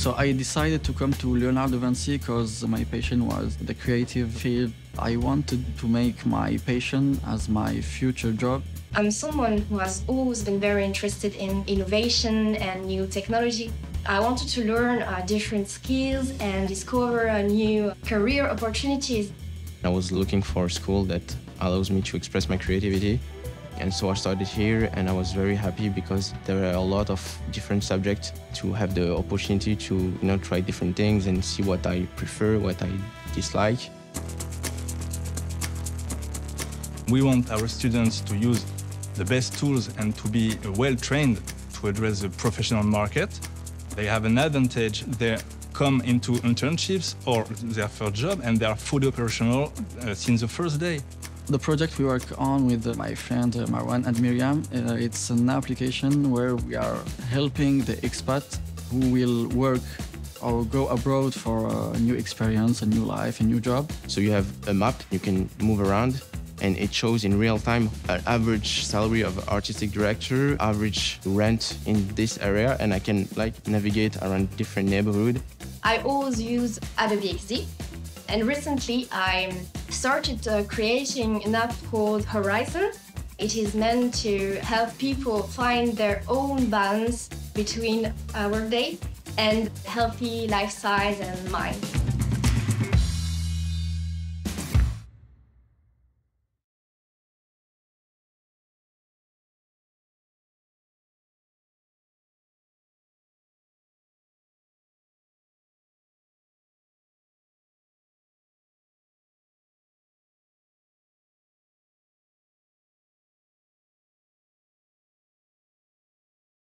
So I decided to come to Léonard de Vinci because my passion was the creative field. I wanted to make my passion as my future job. I'm someone who has always been very interested in innovation and new technology. I wanted to learn uh, different skills and discover uh, new career opportunities. I was looking for a school that allows me to express my creativity. And so I started here and I was very happy because there are a lot of different subjects to have the opportunity to you know try different things and see what I prefer, what I dislike. We want our students to use the best tools and to be well trained to address the professional market. They have an advantage. They come into internships or their first job and they are fully operational uh, since the first day. The project we work on with my friend Marwan and Miriam, uh, it's an application where we are helping the expat who will work or go abroad for a new experience, a new life, a new job. So you have a map, you can move around and it shows in real time an average salary of artistic director, average rent in this area, and I can like navigate around different neighborhood. I always use Adobe XD, and recently I started uh, creating an app called Horizon. It is meant to help people find their own balance between our day and healthy lifestyle and mind.